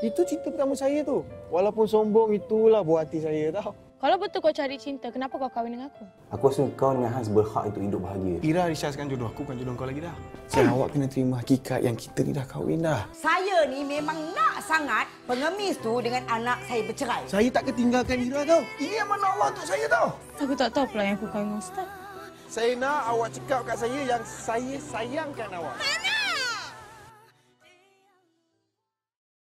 Itu cinta pertama saya tu. Walaupun sombong itulah buah hati saya tau. Kalau betul kau cari cinta, kenapa kau kahwin dengan aku? Aku rasa kau dengan Hans berhak untuk hidup bahagia. Ira risaskan jodoh aku bukan jodoh kau lagi dah. Saya awak kena terima hakikat yang kita ni dah kahwin dah. Saya ni memang nak sangat pengemis tu dengan anak saya bercerai. Saya tak ketinggalkan Ira tau. Ini amanah Allah untuk saya tau. Aku tak tahu pula yang aku kahwin dengan Ustaz. Saya nak awak cakap kat saya yang saya sayangkan awak. Mana?